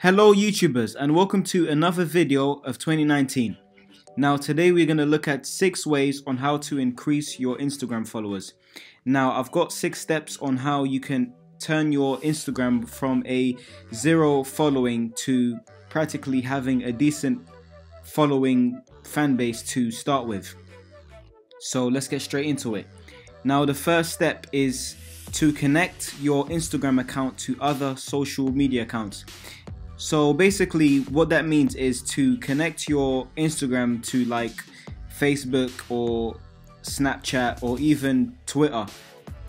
Hello YouTubers and welcome to another video of 2019. Now today we're going to look at 6 ways on how to increase your Instagram followers. Now I've got 6 steps on how you can turn your Instagram from a zero following to practically having a decent following fan base to start with. So let's get straight into it. Now the first step is to connect your Instagram account to other social media accounts. So basically what that means is to connect your Instagram to like Facebook or Snapchat or even Twitter.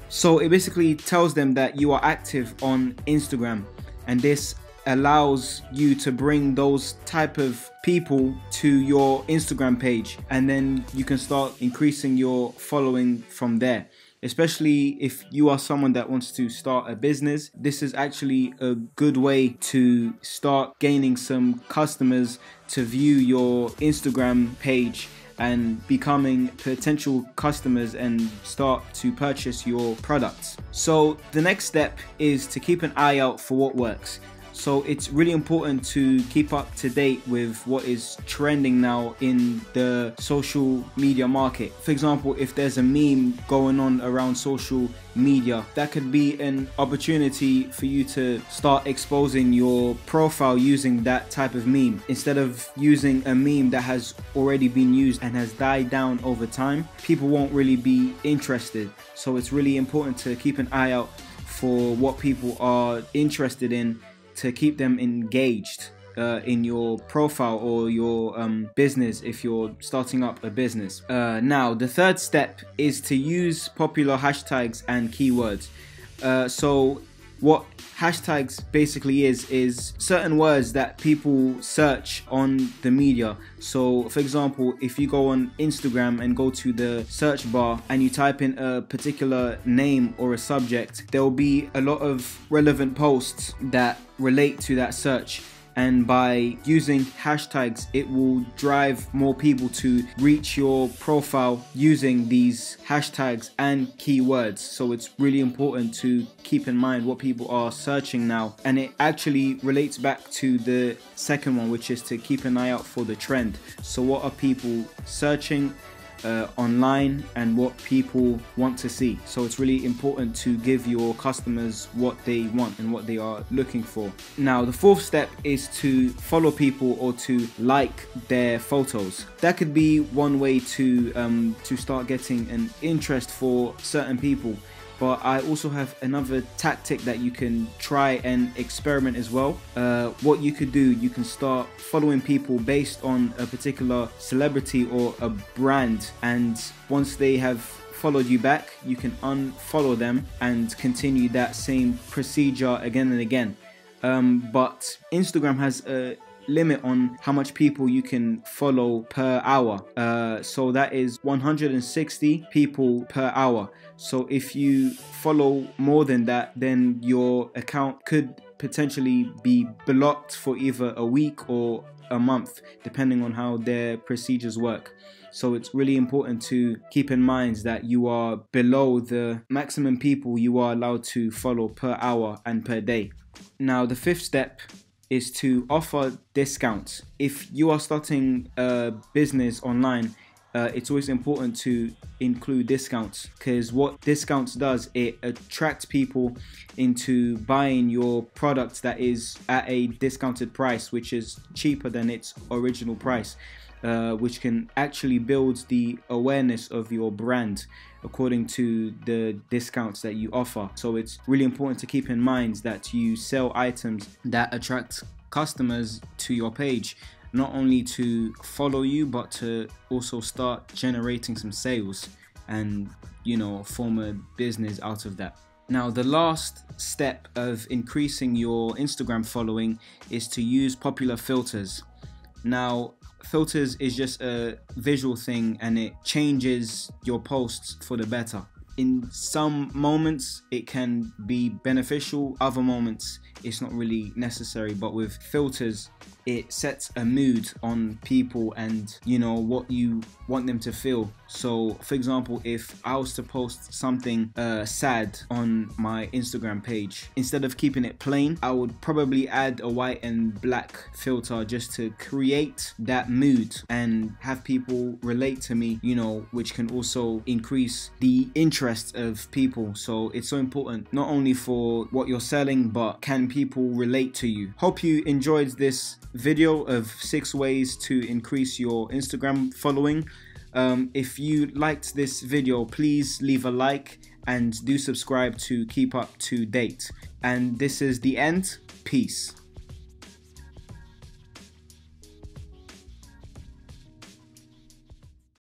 So it basically tells them that you are active on Instagram and this allows you to bring those type of people to your Instagram page and then you can start increasing your following from there especially if you are someone that wants to start a business this is actually a good way to start gaining some customers to view your Instagram page and becoming potential customers and start to purchase your products. So the next step is to keep an eye out for what works. So it's really important to keep up to date with what is trending now in the social media market. For example, if there's a meme going on around social media, that could be an opportunity for you to start exposing your profile using that type of meme. Instead of using a meme that has already been used and has died down over time, people won't really be interested. So it's really important to keep an eye out for what people are interested in to keep them engaged uh, in your profile or your um, business if you're starting up a business. Uh, now, the third step is to use popular hashtags and keywords. Uh, so, what hashtags basically is is certain words that people search on the media. So for example if you go on instagram and go to the search bar and you type in a particular name or a subject there will be a lot of relevant posts that relate to that search and by using hashtags it will drive more people to reach your profile using these hashtags and keywords. So it's really important to keep in mind what people are searching now. And it actually relates back to the second one which is to keep an eye out for the trend. So what are people searching uh, online and what people want to see. So it's really important to give your customers what they want and what they are looking for. Now, the fourth step is to follow people or to like their photos. That could be one way to um, to start getting an interest for certain people but I also have another tactic that you can try and experiment as well. Uh, what you could do, you can start following people based on a particular celebrity or a brand, and once they have followed you back, you can unfollow them and continue that same procedure again and again. Um, but Instagram has a limit on how much people you can follow per hour. Uh, so that is 160 people per hour. So if you follow more than that, then your account could potentially be blocked for either a week or a month, depending on how their procedures work. So it's really important to keep in mind that you are below the maximum people you are allowed to follow per hour and per day. Now, the fifth step is to offer discounts. If you are starting a business online, uh, it's always important to include discounts because what discounts does it attracts people into buying your product that is at a discounted price which is cheaper than its original price uh, which can actually build the awareness of your brand according to the discounts that you offer. So it's really important to keep in mind that you sell items that attract customers to your page not only to follow you but to also start generating some sales and you know form a business out of that. Now the last step of increasing your instagram following is to use popular filters. Now filters is just a visual thing and it changes your posts for the better in some moments it can be beneficial, other moments it's not really necessary. But with filters, it sets a mood on people and you know what you want them to feel. So, for example, if I was to post something uh, sad on my Instagram page, instead of keeping it plain, I would probably add a white and black filter just to create that mood and have people relate to me, you know, which can also increase the interest of people. So, it's so important not only for what you're selling, but can people relate to you. Hope you enjoyed this video of six ways to increase your Instagram following. Um, if you liked this video, please leave a like and do subscribe to keep up to date. And this is the end. Peace.